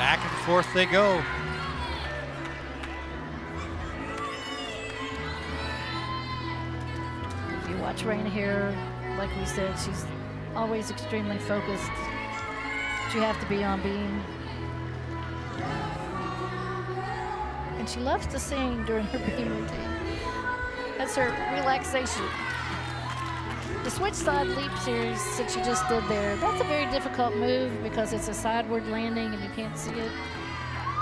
Back and forth they go. If you watch Raena here, like we said, she's always extremely focused. You have to be on beam. And she loves to sing during her beam routine. That's her relaxation. The switch side leap series that you just did there, that's a very difficult move because it's a sideward landing and you can't see it.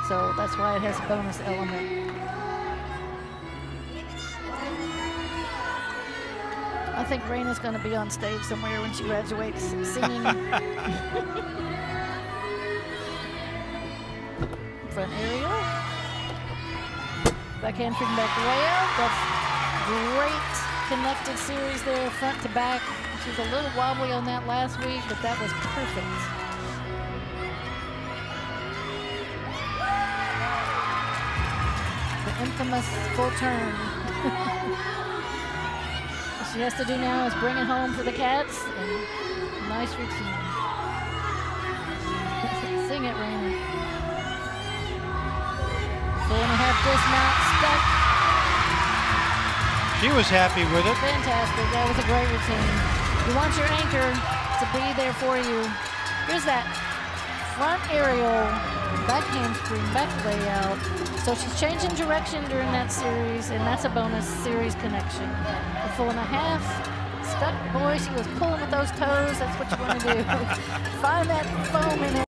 So that's why it has a bonus element. I think Raena's going to be on stage somewhere when she graduates singing. Front aerial. Backhand freaking back way. That's great connected series there, front to back. She was a little wobbly on that last week, but that was perfect. The infamous full turn. What she has to do now is bring it home for the cats. And nice routine. Sing it, Raena. She was happy with it. Fantastic. That was a great routine. You want your anchor to be there for you. Here's that front aerial, back handspring, back layout. So she's changing direction during that series, and that's a bonus series connection. A full and a half. Stuck, boy, she was pulling with those toes. That's what you want to do. Find that foam in there.